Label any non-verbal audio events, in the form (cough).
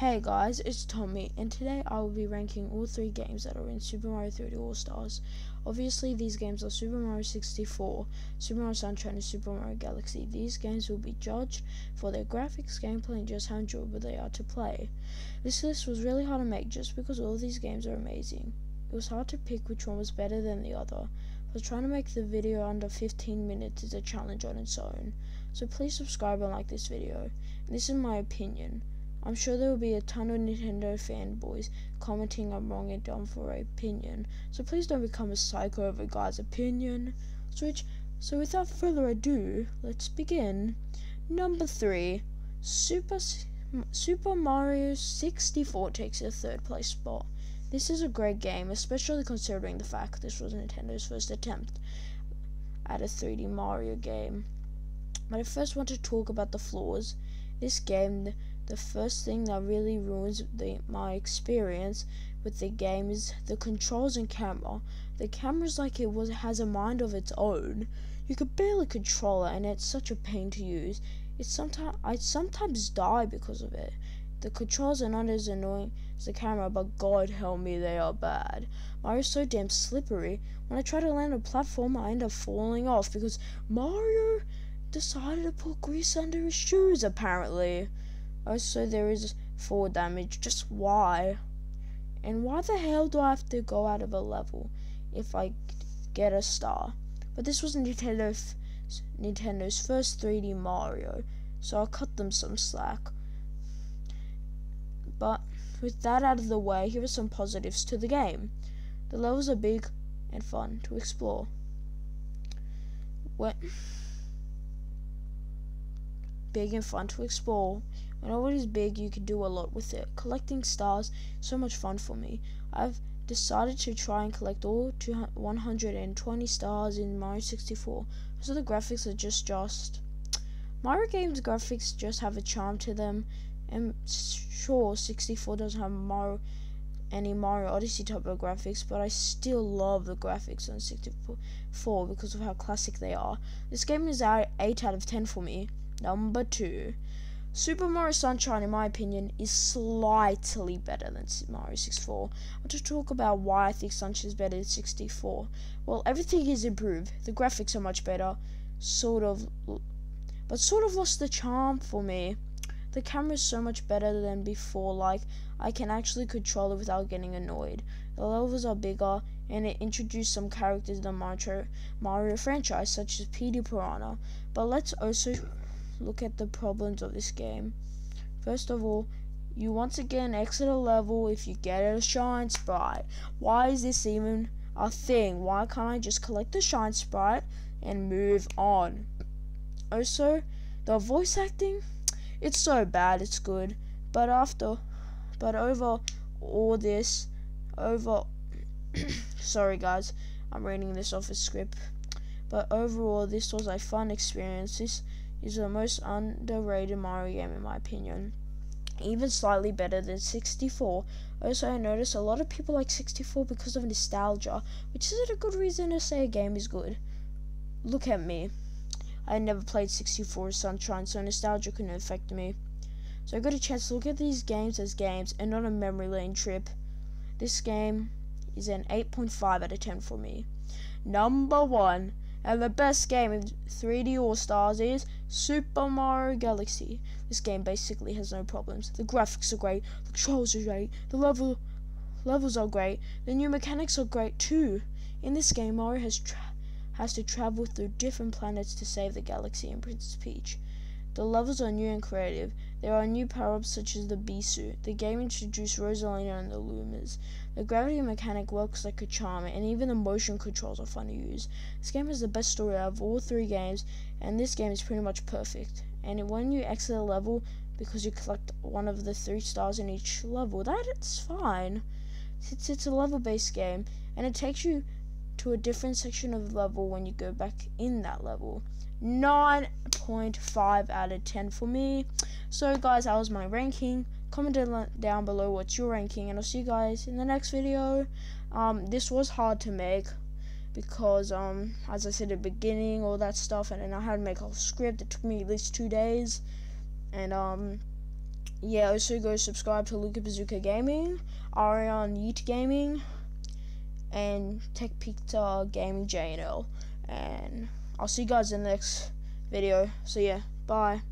Hey guys, it's Tommy, and today I will be ranking all three games that are in Super Mario 3D All Stars. Obviously, these games are Super Mario 64, Super Mario Sunshine, and Super Mario Galaxy. These games will be judged for their graphics, gameplay, and just how enjoyable they are to play. This list was really hard to make just because all of these games are amazing. It was hard to pick which one was better than the other, but trying to make the video under 15 minutes is a challenge on its own. So please subscribe and like this video. And this is my opinion. I'm sure there will be a ton of Nintendo fanboys commenting I'm wrong and dumb for my opinion, so please don't become a psycho over a guy's opinion. Switch. So without further ado, let's begin. Number three, Super Super Mario 64 takes a third place spot. This is a great game, especially considering the fact this was Nintendo's first attempt at a 3D Mario game. But I first want to talk about the flaws. This game, the first thing that really ruins the, my experience with the game is the controls and camera. The camera's like it was has a mind of its own. You could barely control it, and it's such a pain to use. It's sometimes I sometimes die because of it. The controls are not as annoying as the camera, but God help me, they are bad. Mario's so damn slippery. When I try to land a platform, I end up falling off because Mario decided to put grease under his shoes, apparently. Also, there is 4 damage. Just why? And why the hell do I have to go out of a level if I get a star? But this was Nintendo's, Nintendo's first 3D Mario, so I'll cut them some slack. But with that out of the way, here are some positives to the game. The levels are big and fun to explore. What? Big and fun to explore. When it is big, you can do a lot with it. Collecting stars, so much fun for me. I've decided to try and collect all 120 stars in Mario 64. So the graphics are just just. Mario games graphics just have a charm to them. And sure, 64 doesn't have Mario any Mario Odyssey type of graphics, but I still love the graphics on 64 because of how classic they are. This game is 8 out of 10 for me. Number two, Super Mario Sunshine, in my opinion, is slightly better than Mario 64. I want to talk about why I think Sunshine is better than 64. Well, everything is improved. The graphics are much better, sort of, but sort of lost the charm for me. The camera is so much better than before, like, I can actually control it without getting annoyed. The levels are bigger, and it introduced some characters in the Mario, Mario franchise, such as Petey Piranha. But let's also look at the problems of this game. First of all, you once again exit a level if you get a shine sprite. Why is this even a thing? Why can't I just collect the shine sprite and move on? Also, the voice acting, it's so bad, it's good. But after, but over all this, over, (coughs) sorry guys, I'm reading this off a script. But overall, this was a fun experience. This is the most underrated Mario game in my opinion. Even slightly better than 64. Also, I noticed a lot of people like 64 because of nostalgia, which isn't a good reason to say a game is good. Look at me. I never played 64 Sunshine, so nostalgia couldn't affect me. So I got a chance to look at these games as games and not a memory lane trip. This game is an 8.5 out of 10 for me. Number 1 and the best game in 3D All Stars is Super Mario Galaxy. This game basically has no problems. The graphics are great, the controls are great, the level levels are great, the new mechanics are great too. In this game, Mario has has to travel through different planets to save the galaxy and Princess Peach. The levels are new and creative. There are new power-ups such as the Bee Suit. The game introduced Rosalina and the Lumas. The gravity mechanic works like a charm, and even the motion controls are fun to use. This game has the best story out of all three games, and this game is pretty much perfect. And when you exit a level, because you collect one of the three stars in each level, that's fine. Since it's a level-based game, and it takes you to a different section of the level when you go back in that level. 9.5 out of 10 for me. So guys, that was my ranking. Comment down below what's your ranking and I'll see you guys in the next video. Um, this was hard to make because um, as I said at the beginning, all that stuff and I had to make a script. It took me at least two days. And um, yeah, also go subscribe to Luka Bazooka Gaming, Aryan Yeet Gaming, and Tech Pizza Gaming JNL. And I'll see you guys in the next video. So yeah, bye.